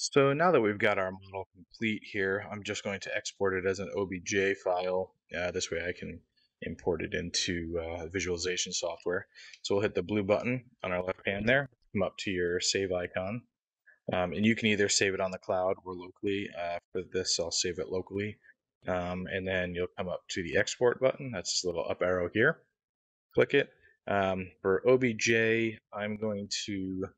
So now that we've got our model complete here, I'm just going to export it as an OBJ file. Uh, this way I can import it into uh, visualization software. So we'll hit the blue button on our left hand there, come up to your save icon. Um, and you can either save it on the cloud or locally. Uh, for this, I'll save it locally. Um, and then you'll come up to the export button. That's this little up arrow here. Click it. Um, for OBJ, I'm going to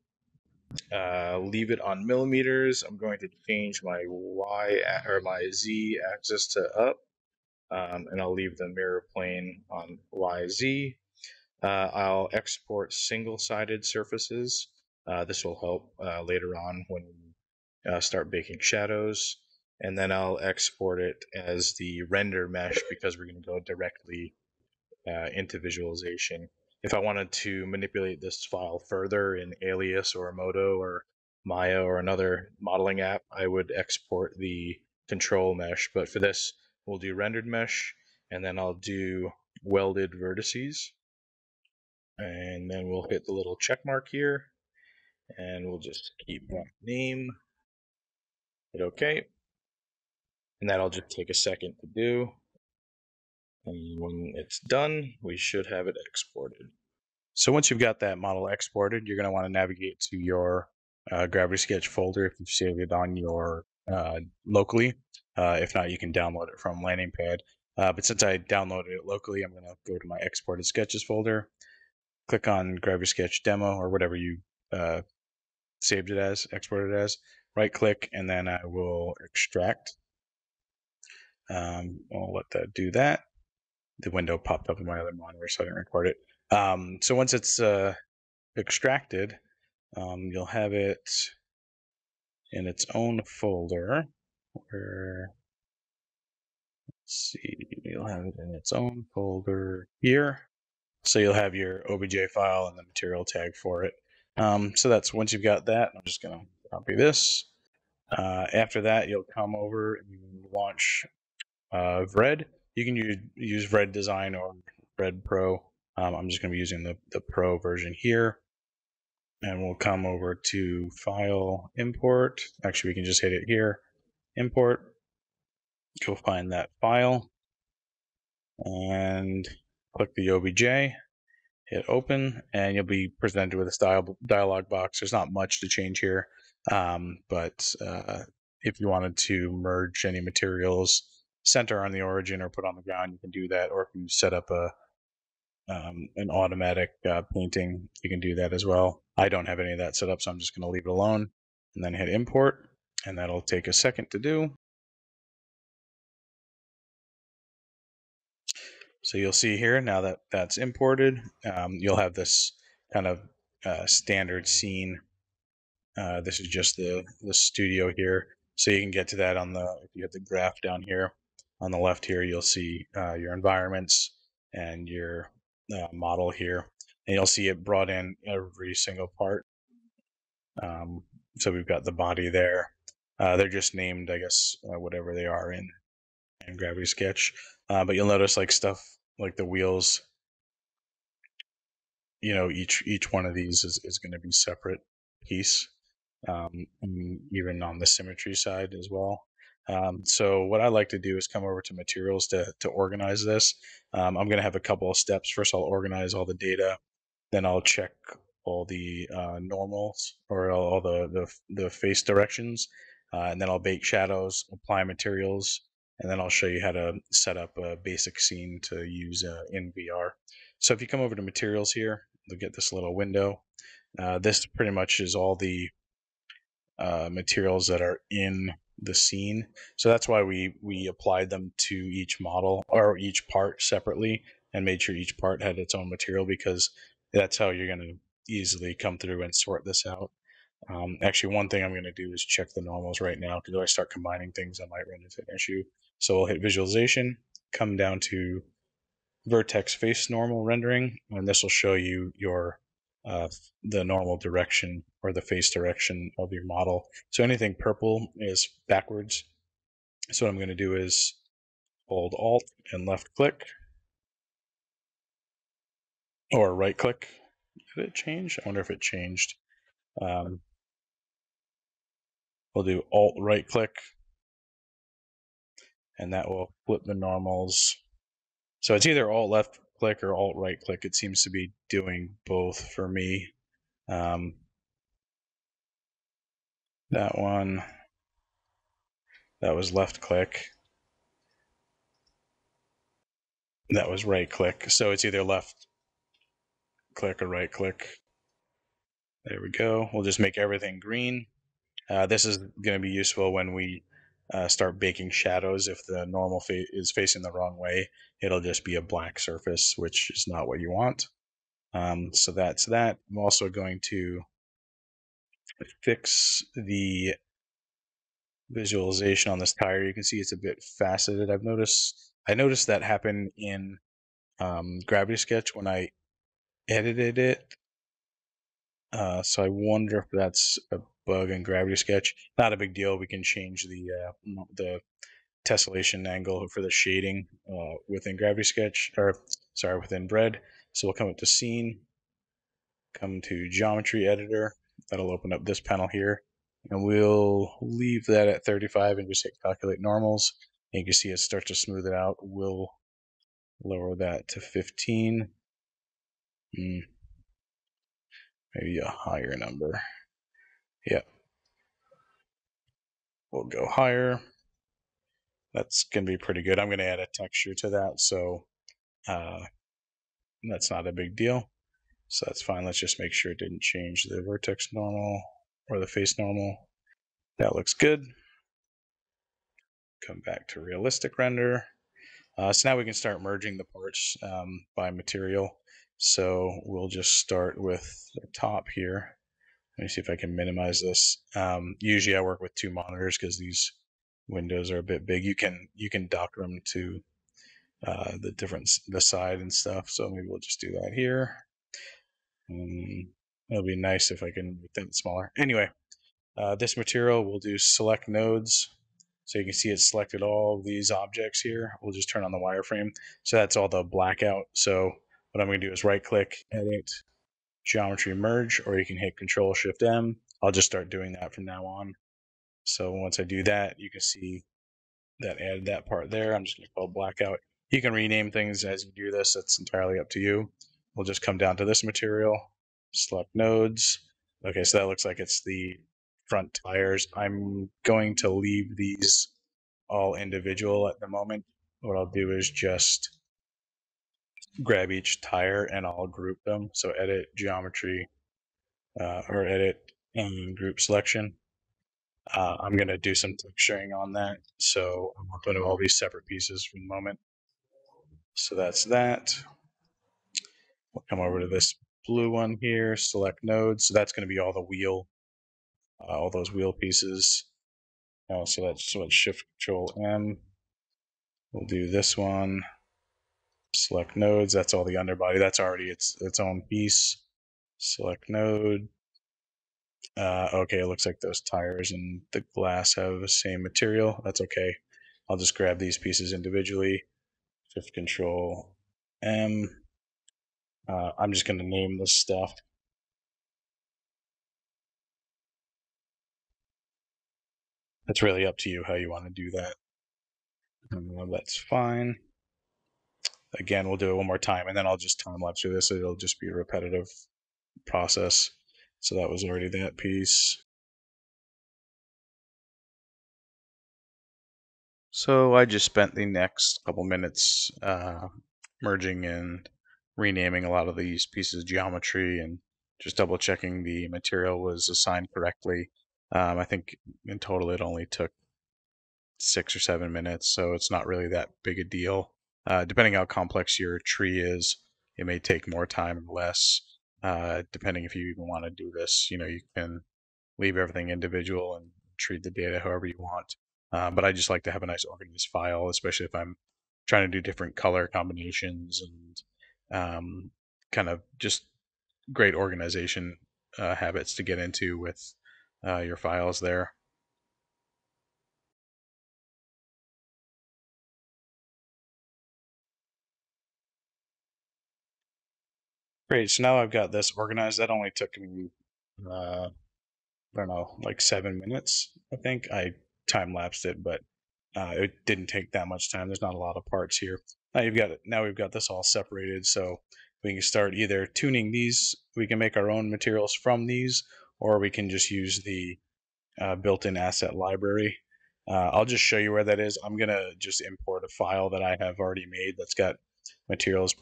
uh, leave it on millimeters. I'm going to change my Y or my Z axis to up, um, and I'll leave the mirror plane on YZ. Uh, I'll export single-sided surfaces. Uh, this will help uh, later on when we uh, start baking shadows. And then I'll export it as the render mesh because we're going to go directly into visualization if I wanted to manipulate this file further in Alias or Modo or Maya or another modeling app, I would export the control mesh. But for this, we'll do rendered mesh, and then I'll do welded vertices. And then we'll hit the little check mark here, and we'll just keep that name. Hit OK. And that'll just take a second to do. And when it's done, we should have it exported. So once you've got that model exported, you're going to want to navigate to your uh, Gravity Sketch folder if you've saved it on your uh, locally. Uh, if not, you can download it from Landing Pad. Uh, but since I downloaded it locally, I'm going to go to my exported sketches folder, click on Gravity Sketch Demo or whatever you uh, saved it as, exported as, right click, and then I will extract. Um, I'll let that do that the window popped up in my other monitor, so I didn't record it. Um, so once it's uh, extracted, um, you'll have it in its own folder. Where let's see, you'll have it in its own folder here. So you'll have your OBJ file and the material tag for it. Um, so that's once you've got that, I'm just going to copy this. Uh, after that, you'll come over and launch uh, Vred you can use, use Vred Design or Vred Pro. Um, I'm just going to be using the, the Pro version here. And we'll come over to File, Import. Actually, we can just hit it here. Import. Go find that file. And click the OBJ. Hit Open. And you'll be presented with this dialog box. There's not much to change here. Um, but uh, if you wanted to merge any materials, center on the origin or put on the ground, you can do that. Or if you set up a um, an automatic uh, painting, you can do that as well. I don't have any of that set up, so I'm just going to leave it alone and then hit import, and that'll take a second to do. So you'll see here now that that's imported, um, you'll have this kind of uh, standard scene. Uh, this is just the, the studio here. So you can get to that on the, if you hit the graph down here, on the left here, you'll see uh, your environments and your uh, model here. And you'll see it brought in every single part. Um, so we've got the body there. Uh, they're just named, I guess, uh, whatever they are in, in Gravity Sketch. Uh, but you'll notice like stuff like the wheels, you know, each each one of these is, is going to be separate piece. Um, even on the symmetry side as well. Um, so what I like to do is come over to materials to, to organize this. Um, I'm going to have a couple of steps. First, I'll organize all the data. Then I'll check all the uh, normals or all, all the, the, the, face directions. Uh, and then I'll bake shadows, apply materials, and then I'll show you how to set up a basic scene to use uh, in VR. So if you come over to materials here, you'll get this little window. Uh, this pretty much is all the uh, materials that are in the scene. So that's why we we applied them to each model or each part separately and made sure each part had its own material because that's how you're going to easily come through and sort this out. Um, actually, one thing I'm going to do is check the normals right now because if I start combining things, I might run into an issue. So we'll hit visualization, come down to vertex face normal rendering, and this will show you your uh, the normal direction or the face direction of your model. So anything purple is backwards. So what I'm going to do is hold Alt and left click or right click. Did it change? I wonder if it changed. Um, we'll do Alt right click, and that will flip the normals. So it's either Alt left click or Alt right click. It seems to be doing both for me. Um, that one, that was left click. That was right click. So it's either left click or right click. There we go. We'll just make everything green. Uh, this is going to be useful when we uh, start baking shadows. If the normal fa is facing the wrong way, it'll just be a black surface, which is not what you want. Um, so that's that. I'm also going to fix the visualization on this tire. You can see it's a bit faceted. I've noticed I noticed that happen in um, Gravity Sketch when I edited it. Uh, so I wonder if that's a bug in Gravity Sketch. Not a big deal. We can change the uh, the tessellation angle for the shading uh, within Gravity Sketch, or sorry, within Vred. So we'll come up to Scene, come to Geometry Editor. That'll open up this panel here. And we'll leave that at 35 and just hit Calculate Normals. And you can see it starts to smooth it out. We'll lower that to 15. Hmm. Maybe a higher number. Yep. We'll go higher. That's going to be pretty good. I'm going to add a texture to that, so uh, that's not a big deal. So that's fine. Let's just make sure it didn't change the vertex normal or the face normal. That looks good. Come back to realistic render. Uh, so now we can start merging the parts um, by material. So we'll just start with the top here. Let me see if I can minimize this. Um, usually I work with two monitors because these windows are a bit big. You can you can dock them to uh, the different the side and stuff. So maybe we'll just do that here. Um, it'll be nice if I can make that smaller. Anyway, uh, this material we'll do select nodes. So you can see it's selected all these objects here. We'll just turn on the wireframe. So that's all the blackout. So what I'm going to do is right click, edit, geometry merge, or you can hit Control Shift M. I'll just start doing that from now on. So once I do that, you can see that added that part there. I'm just going to call blackout. You can rename things as you do this. It's entirely up to you. We'll just come down to this material, select nodes. Okay, so that looks like it's the front tires. I'm going to leave these all individual at the moment. What I'll do is just grab each tire and I'll group them. So edit geometry uh, or edit and group selection. Uh, I'm going to do some texturing on that. So I'm going to all these separate pieces for the moment. So that's that. We'll come over to this blue one here, select nodes. So that's going to be all the wheel, uh, all those wheel pieces. Uh, so that's what Shift Control M. We'll do this one. Select nodes. That's all the underbody. That's already its its own piece. Select node. Uh, okay, it looks like those tires and the glass have the same material. That's okay. I'll just grab these pieces individually. Shift Control M. Uh, I'm just going to name this stuff. It's really up to you how you want to do that. Uh, that's fine. Again, we'll do it one more time, and then I'll just time lapse through this. So it'll just be a repetitive process. So that was already that piece. So I just spent the next couple minutes uh, merging and renaming a lot of these pieces of geometry and just double checking the material was assigned correctly. Um, I think in total it only took six or seven minutes, so it's not really that big a deal. Uh, depending how complex your tree is, it may take more time or less. Uh, depending if you even want to do this, you know, you can leave everything individual and treat the data however you want. Uh, but I just like to have a nice organized file, especially if I'm trying to do different color combinations and um, kind of just great organization uh, habits to get into with uh, your files there. Great, so now I've got this organized. That only took me uh, I don't know, like seven minutes. I think I time lapsed it, but uh, it didn't take that much time. There's not a lot of parts here. Now you've got it. Now we've got this all separated, so we can start either tuning these. We can make our own materials from these, or we can just use the uh, built-in asset library. Uh, I'll just show you where that is. I'm gonna just import a file that I have already made that's got materials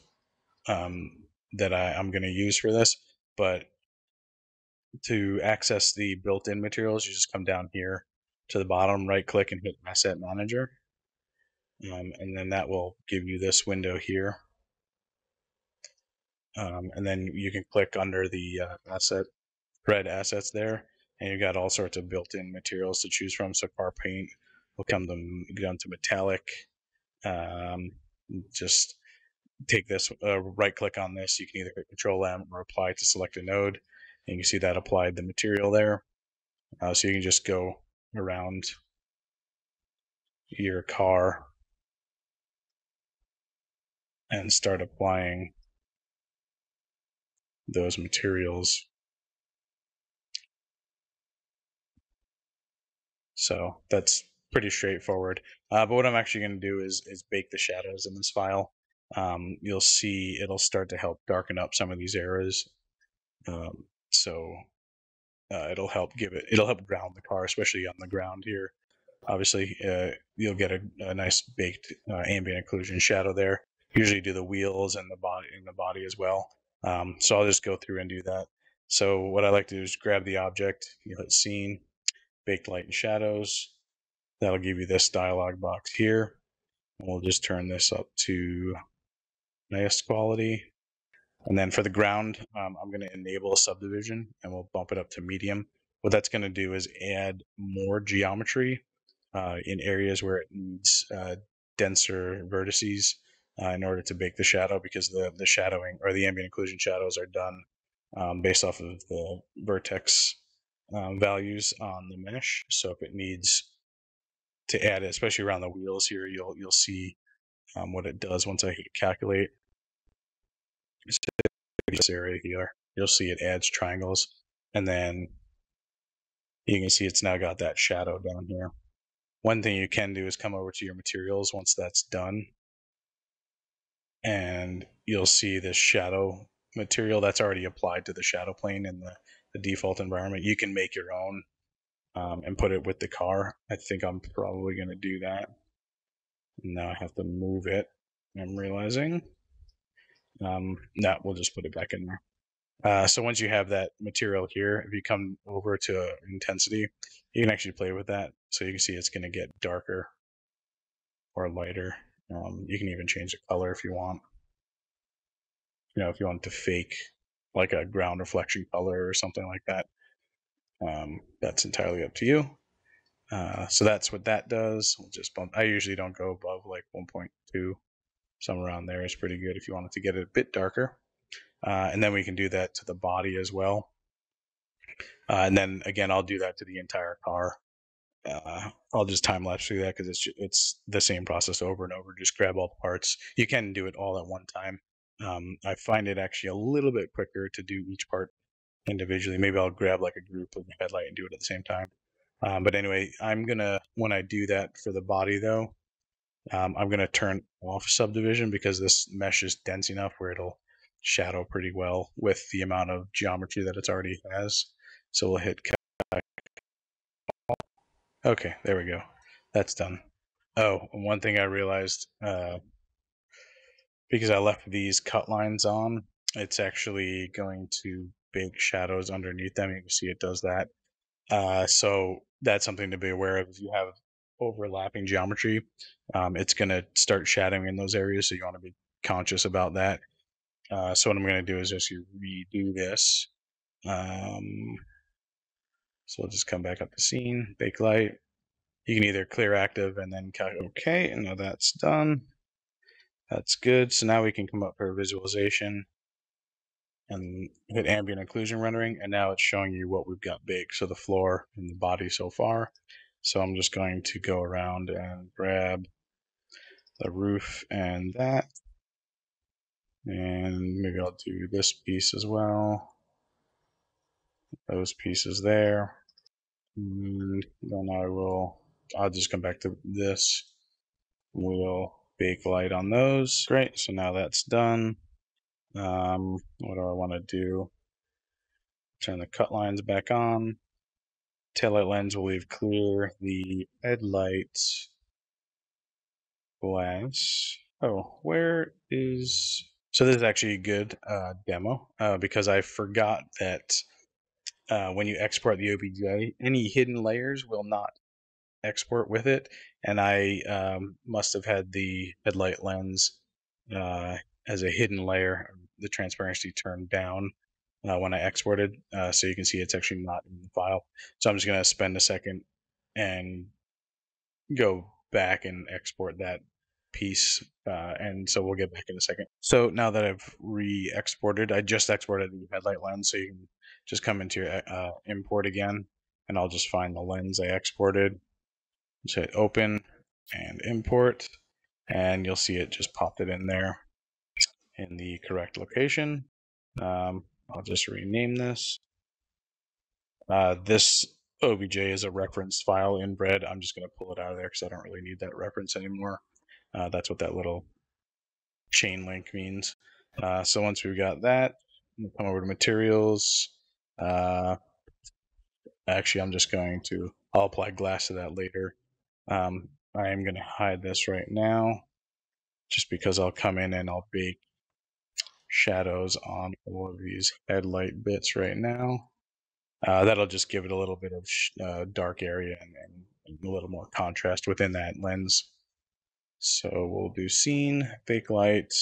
um, that I, I'm gonna use for this. But to access the built-in materials, you just come down here to the bottom, right click and hit Asset Manager. Um, and then that will give you this window here. Um, and then you can click under the uh, asset red assets there, and you've got all sorts of built-in materials to choose from. So car paint will come to, to metallic. Um, just take this, uh, right click on this. You can either hit Control M or apply to select a node. And you can see that applied the material there. Uh, so you can just go around your car and start applying those materials. So that's pretty straightforward. Uh, but what I'm actually going to do is, is bake the shadows in this file. Um, you'll see it'll start to help darken up some of these areas. Um, so uh, it'll help give it, it'll help ground the car, especially on the ground here. Obviously, uh, you'll get a, a nice baked uh, ambient occlusion shadow there. Usually do the wheels and the body and the body as well. Um, so I'll just go through and do that. So what I like to do is grab the object, you hit scene, baked light and shadows. That'll give you this dialog box here. We'll just turn this up to nice quality. And then for the ground, um, I'm going to enable a subdivision and we'll bump it up to medium. What that's going to do is add more geometry uh, in areas where it needs uh, denser vertices uh, in order to bake the shadow because the, the shadowing or the ambient occlusion shadows are done um, based off of the vertex um, values on the mesh. So if it needs to add it, especially around the wheels here, you'll you'll see um, what it does once I hit calculate. This area here, you'll see it adds triangles, and then you can see it's now got that shadow down here. One thing you can do is come over to your materials once that's done and you'll see this shadow material that's already applied to the shadow plane in the, the default environment. You can make your own um, and put it with the car. I think I'm probably going to do that. Now I have to move it. I'm realizing. Um, no, we'll just put it back in there. Uh, so once you have that material here, if you come over to intensity, you can actually play with that. So you can see it's going to get darker or lighter. Um, you can even change the color if you want. You know, if you want to fake like a ground reflection color or something like that, um, that's entirely up to you. Uh, so that's what that does. We'll just bump. I usually don't go above like 1.2. Somewhere around there is pretty good if you wanted to get it a bit darker. Uh, and then we can do that to the body as well. Uh, and then again, I'll do that to the entire car uh, I'll just time lapse through that because it's it's the same process over and over. Just grab all the parts. You can do it all at one time. Um, I find it actually a little bit quicker to do each part individually. Maybe I'll grab like a group of headlight and do it at the same time. Um, but anyway, I'm gonna when I do that for the body though, um, I'm gonna turn off subdivision because this mesh is dense enough where it'll shadow pretty well with the amount of geometry that it's already has. So we'll hit Okay, there we go. That's done. Oh, one thing I realized, uh, because I left these cut lines on, it's actually going to bake shadows underneath them. You can see it does that. Uh, so that's something to be aware of. If you have overlapping geometry, um, it's going to start shadowing in those areas. So you want to be conscious about that. Uh, so what I'm going to do is just redo this. Um, so we'll just come back up to scene, bake light. You can either clear active and then cut OK, and now that's done. That's good. So now we can come up for visualization and hit ambient occlusion rendering, and now it's showing you what we've got big. So the floor and the body so far. So I'm just going to go around and grab the roof and that. And maybe I'll do this piece as well. Those pieces there. And then I will, I'll just come back to this. We'll bake light on those. Great, so now that's done. Um, what do I want to do? Turn the cut lines back on. Taillight lens will leave clear. The headlights glass. Oh, where is... So this is actually a good uh, demo uh, because I forgot that uh, when you export the OBJ, any hidden layers will not export with it. And I um, must have had the headlight lens uh, as a hidden layer, the transparency turned down uh, when I exported. Uh, so you can see it's actually not in the file. So I'm just going to spend a second and go back and export that piece. Uh, and so we'll get back in a second. So now that I've re-exported, I just exported the headlight lens. So you can just come into your uh, import again and I'll just find the lens I exported. Say open and import and you'll see it just popped it in there in the correct location. Um, I'll just rename this. Uh, this OBJ is a reference file in Vred. I'm just going to pull it out of there because I don't really need that reference anymore. Uh, that's what that little chain link means. Uh, so once we've got that, we'll come over to materials. Uh, actually, I'm just going to, I'll apply glass to that later. Um, I am going to hide this right now just because I'll come in and I'll bake shadows on all of these headlight bits right now. Uh, that'll just give it a little bit of uh, dark area and, and, a little more contrast within that lens. So we'll do scene, bake light,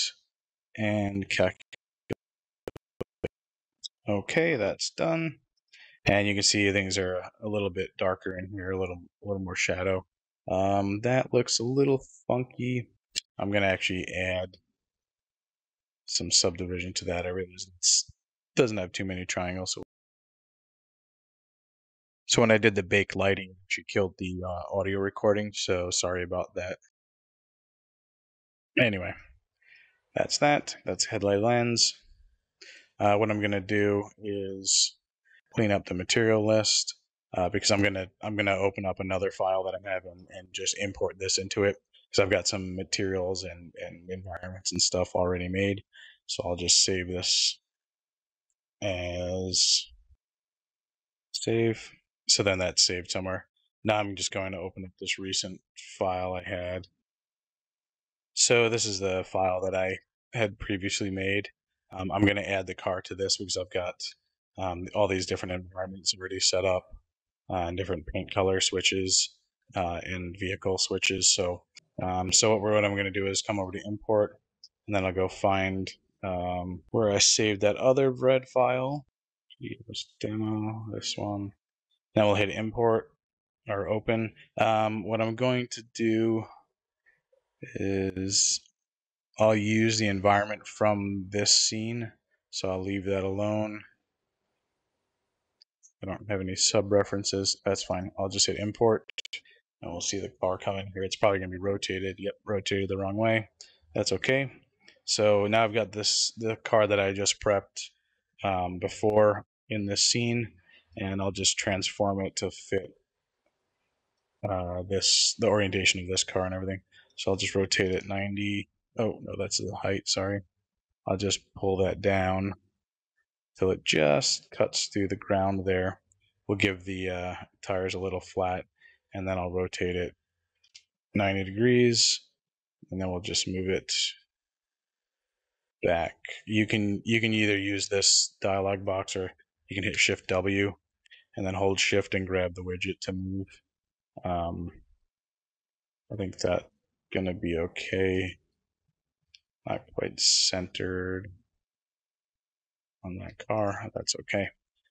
and calculate. Okay, that's done. And you can see things are a little bit darker in here, a little, a little more shadow. Um, that looks a little funky. I'm going to actually add some subdivision to that. I realize it doesn't have too many triangles. So, so when I did the bake lighting, she killed the uh, audio recording. So sorry about that. Anyway, that's that. That's headlight lens. Uh, what I'm gonna do is clean up the material list uh, because I'm gonna I'm gonna open up another file that I have and, and just import this into it because I've got some materials and, and environments and stuff already made. So I'll just save this as save. So then that's saved somewhere. Now I'm just going to open up this recent file I had. So this is the file that I had previously made. Um, I'm going to add the car to this because I've got um, all these different environments already set up uh, and different paint color switches uh, and vehicle switches. So um, so what, what I'm going to do is come over to import, and then I'll go find um, where I saved that other Vred file. Here's demo, this one. Then we'll hit import or open. Um, what I'm going to do is I'll use the environment from this scene. So I'll leave that alone. I don't have any sub references. That's fine. I'll just hit import and we'll see the car coming here. It's probably going to be rotated. Yep, rotated the wrong way. That's okay. So now I've got this the car that I just prepped um, before in this scene, and I'll just transform it to fit uh, this the orientation of this car and everything. So I'll just rotate it 90. Oh no, that's the height. Sorry. I'll just pull that down till it just cuts through the ground there. We'll give the uh, tires a little flat and then I'll rotate it 90 degrees and then we'll just move it back. You can you can either use this dialog box or you can hit shift W and then hold shift and grab the widget to move. Um, I think that's gonna be okay. Not quite centered on that car. That's okay.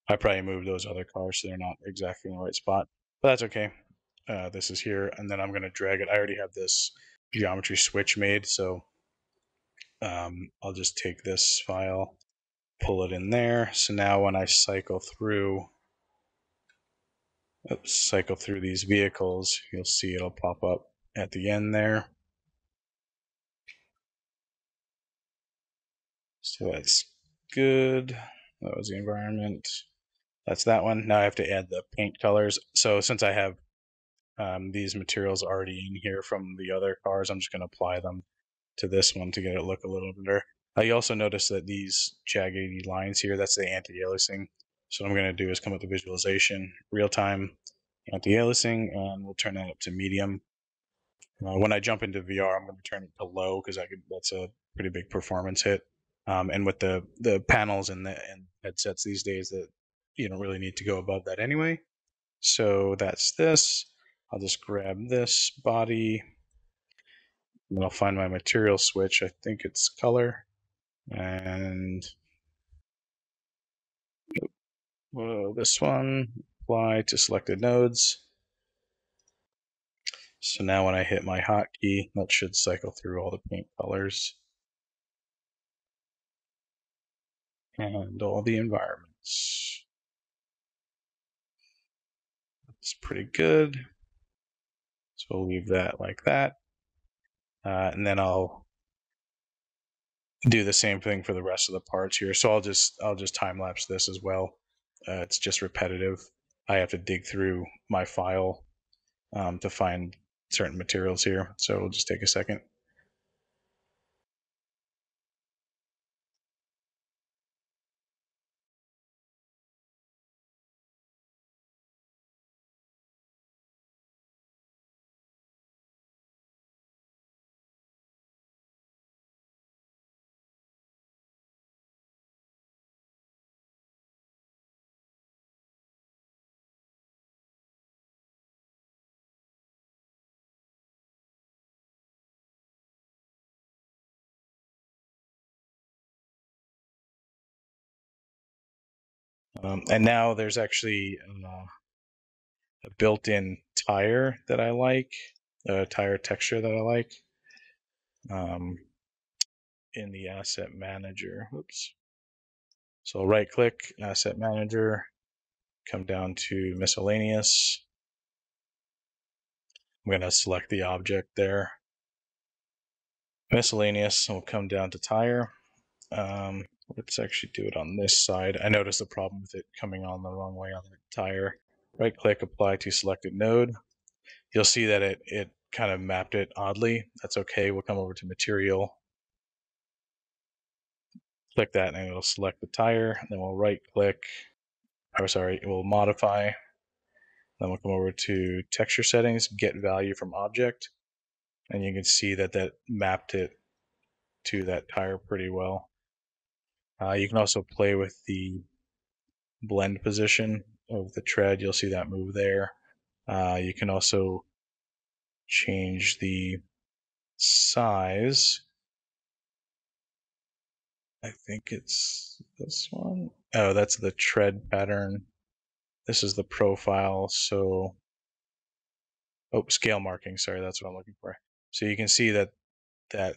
I probably moved those other cars so they're not exactly in the right spot, but that's okay uh, this is here, and then I'm going to drag it. I already have this geometry switch made, so um, I'll just take this file, pull it in there. So now when I cycle through, oops, cycle through these vehicles, you'll see it'll pop up at the end there. So that's good. That was the environment. That's that one. Now I have to add the paint colors. So since I have um, these materials already in here from the other cars, I'm just going to apply them to this one to get it look a little better. Uh, you also notice that these jaggedy lines here, that's the anti-aliasing. So what I'm going to do is come up with visualization, real-time anti-aliasing, and we'll turn that up to medium. Uh, when I jump into VR, I'm going to turn it to low because that's a pretty big performance hit. Um, and with the the panels and the and headsets these days, that you don't really need to go above that anyway. So that's this. I'll just grab this body. And I'll find my material switch. I think it's color. And well, this one, apply to selected nodes. So now when I hit my hotkey, that should cycle through all the paint colors. And all the environments. That's pretty good. So we'll leave that like that. Uh, and then I'll do the same thing for the rest of the parts here. So I'll just I'll just time lapse this as well. Uh, it's just repetitive. I have to dig through my file um, to find certain materials here. So it'll just take a second. Um, and now there's actually uh, a built-in tire that I like, a tire texture that I like um, in the asset manager. Oops. So right click, asset manager, come down to miscellaneous. I'm going to select the object there. Miscellaneous, we'll come down to tire. Um, Let's actually do it on this side. I noticed the problem with it coming on the wrong way on the tire. Right click, apply to selected node. You'll see that it, it kind of mapped it oddly. That's okay. We'll come over to material. Click that and it'll select the tire. Then we'll right click, or sorry, we'll modify. Then we'll come over to texture settings, get value from object. And you can see that that mapped it to that tire pretty well. Uh, you can also play with the blend position of the tread. You'll see that move there. Uh, you can also change the size. I think it's this one. Oh, that's the tread pattern. This is the profile. So, oh, scale marking. Sorry, that's what I'm looking for. So you can see that that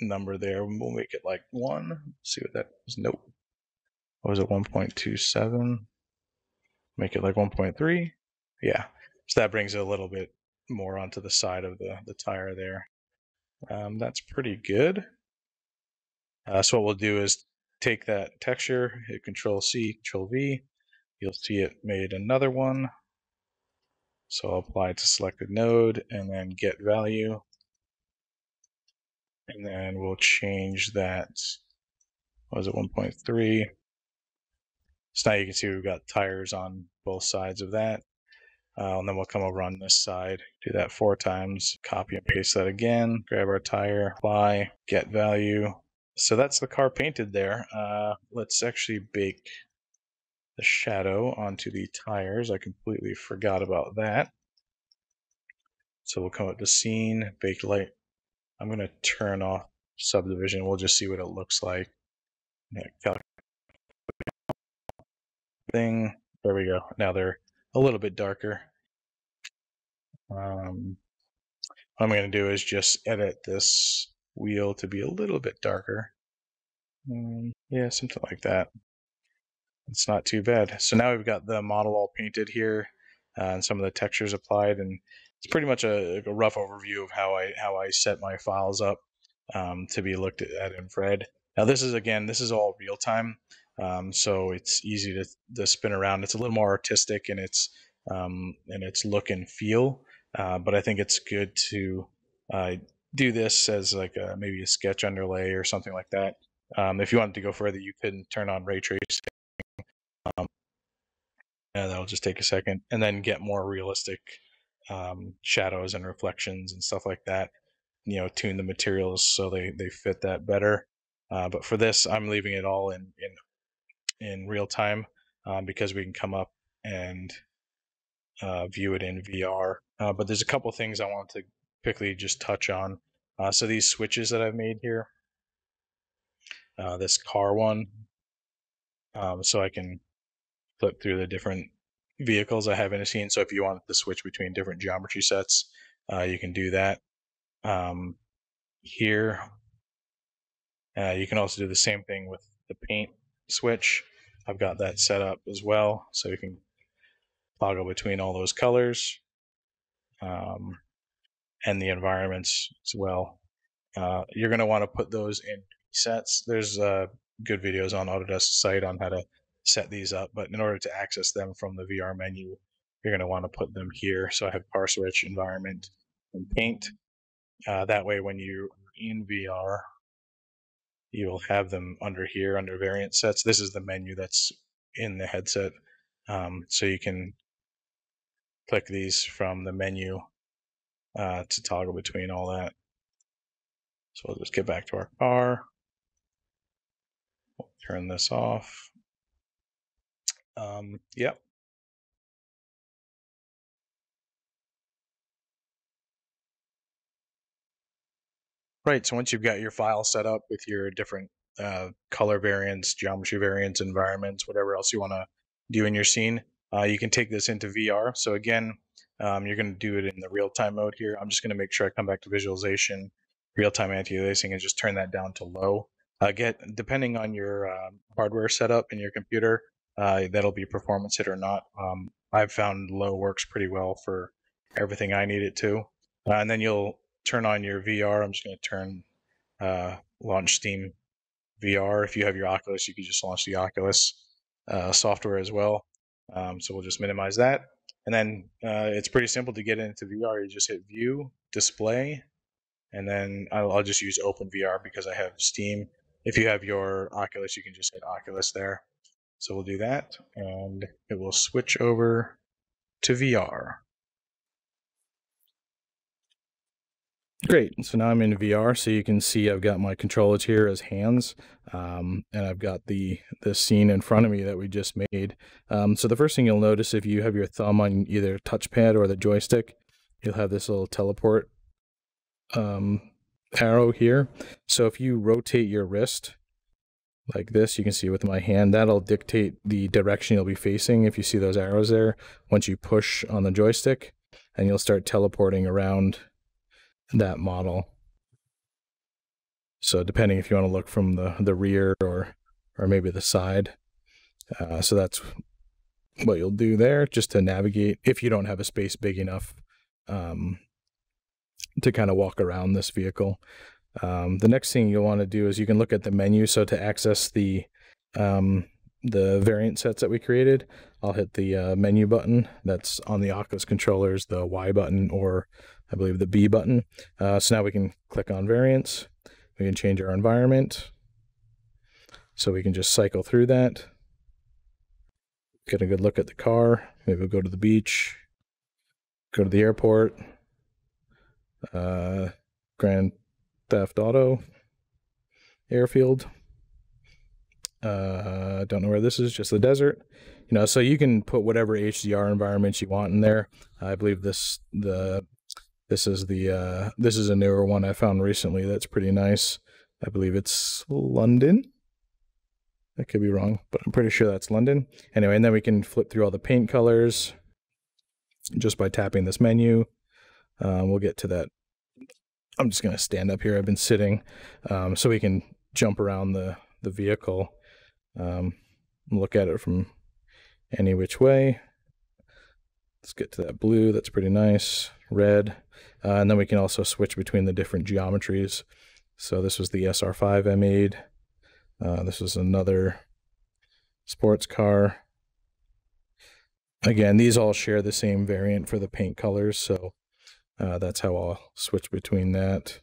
number there. We'll make it like one. See what that is. Nope. What was it? 1.27. Make it like 1.3. Yeah. So that brings it a little bit more onto the side of the, the tire there. Um, that's pretty good. Uh, so what we'll do is take that texture, hit Control C, Control V. You'll see it made another one. So I'll apply to selected node and then get value. And then we'll change that, was it 1.3? So now you can see we've got tires on both sides of that. Uh, and then we'll come over on this side, do that four times, copy and paste that again, grab our tire, apply, get value. So that's the car painted there. Uh, let's actually bake the shadow onto the tires. I completely forgot about that. So we'll come up to scene, bake light I'm going to turn off subdivision. We'll just see what it looks like. Thing. There we go. Now they're a little bit darker. Um, what I'm going to do is just edit this wheel to be a little bit darker. Um, yeah, something like that. It's not too bad. So now we've got the model all painted here uh, and some of the textures applied and it's pretty much a, a, rough overview of how I how I set my files up um, to be looked at in Vred. Now this is again this is all real time. Um, so it's easy to, to spin around. It's a little more artistic in its um, in its look and feel, uh, but I think it's good to uh, do this as like a, maybe a sketch underlay or something like that. Um, if you wanted to go further, you could turn on ray tracing. Um, and that'll just take a second, and then get more realistic um, shadows and reflections and stuff like that. You know, tune the materials so they they fit that better. Uh, but for this, I'm leaving it all in in in real time um, because we can come up and uh, view it in VR. Uh, but there's a couple things I want to quickly just touch on. Uh, so these switches that I've made here, uh, this car one, um, so I can flip through the different vehicles I have in a scene. So if you want to switch between different geometry sets, uh, you can do that. Um, here, uh, you can also do the same thing with the paint switch. I've got that set up as well, so you can toggle between all those colors um, and the environments as well. Uh, you're going to want to put those in sets. There's uh, good videos on Autodesk's site on how to set these up, but in order to access them from the VR menu, you're going to want to put them here. So I have par switch, environment, and paint. Uh, that way, when you're in VR, you'll have them under here under variant sets. This is the menu that's in the headset. Um, so you can click these from the menu uh, to toggle between all that. So we'll just get back to our car. We'll turn this off. Um, yep. Right, so once you've got your file set up with your different uh, color variants, geometry variants, environments, whatever else you want to do in your scene, uh, you can take this into VR. So again, um, you're going to do it in the real-time mode here. I'm just going to make sure I come back to visualization, real-time anti-aliasing, and just turn that down to low. Uh, get depending on your uh, hardware setup in your computer, uh, that'll be performance hit or not. Um, I've found low works pretty well for everything I need it to. Uh, and then you'll turn on your VR. I'm just going to turn uh, launch Steam VR. If you have your Oculus, you can just launch the Oculus uh, software as well. Um, so we'll just minimize that. And then uh, it's pretty simple to get into VR. You just hit View, Display, and then I'll, I'll just use Open VR because I have Steam. If you have your Oculus, you can just hit Oculus there. So we'll do that, and it will switch over to VR. Great. So now I'm in VR, so you can see I've got my controllers here as hands, um, and I've got the the scene in front of me that we just made. Um, so the first thing you'll notice if you have your thumb on either touchpad or the joystick, you'll have this little teleport um, arrow here. So if you rotate your wrist like this, you can see with my hand, that'll dictate the direction you'll be facing. If you see those arrows there, once you push on the joystick, and you'll start teleporting around that model. So depending if you want to look from the, the rear or, or maybe the side. Uh, so that's what you'll do there just to navigate if you don't have a space big enough um, to kind of walk around this vehicle. Um, the next thing you'll want to do is you can look at the menu. So to access the um, the variant sets that we created, I'll hit the uh, menu button that's on the Oculus controllers, the Y button, or I believe the B button. Uh, so now we can click on variants. We can change our environment. So we can just cycle through that. Get a good look at the car. Maybe we'll go to the beach, go to the airport, uh, Grand Theft Auto, airfield. Uh, don't know where this is, just the desert. You know, so you can put whatever HDR environments you want in there. I believe this the this is the uh, this is a newer one I found recently that's pretty nice. I believe it's London. I could be wrong, but I'm pretty sure that's London. Anyway, and then we can flip through all the paint colors just by tapping this menu. Um, we'll get to that. I'm just going to stand up here. I've been sitting um, so we can jump around the, the vehicle, um, look at it from any which way. Let's get to that blue. That's pretty nice. Red. Uh, and then we can also switch between the different geometries. So this was the SR5 I made. Uh, this was another sports car. Again, these all share the same variant for the paint colors, so uh, that's how I'll switch between that.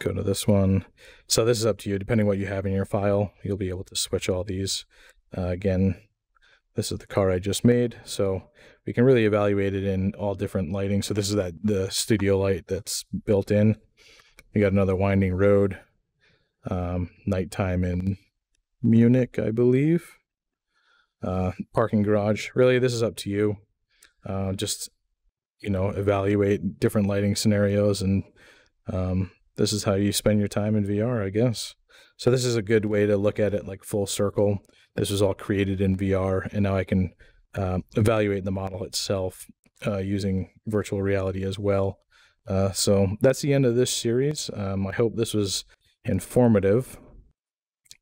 Go to this one. So this is up to you. Depending what you have in your file, you'll be able to switch all these. Uh, again, this is the car I just made, so we can really evaluate it in all different lighting. So this is that the studio light that's built in. We got another winding road, um, nighttime in Munich, I believe. Uh, parking garage. Really, this is up to you. Uh, just you know, evaluate different lighting scenarios, and um, this is how you spend your time in VR, I guess. So this is a good way to look at it like full circle. This was all created in VR, and now I can um, evaluate the model itself uh, using virtual reality as well. Uh, so that's the end of this series. Um, I hope this was informative.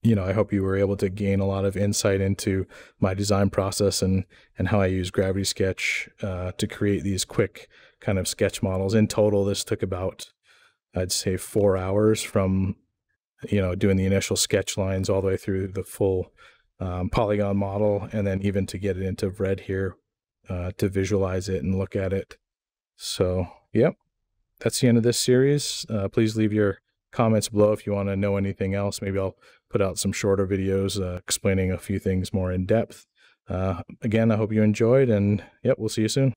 You know, I hope you were able to gain a lot of insight into my design process and and how I use Gravity Sketch uh, to create these quick kind of sketch models. In total, this took about I'd say four hours from you know doing the initial sketch lines all the way through the full um, polygon model, and then even to get it into Vred here uh, to visualize it and look at it. So, yep, that's the end of this series. Uh, please leave your comments below if you want to know anything else. Maybe I'll put out some shorter videos uh, explaining a few things more in depth. Uh, again, I hope you enjoyed, and yep, we'll see you soon.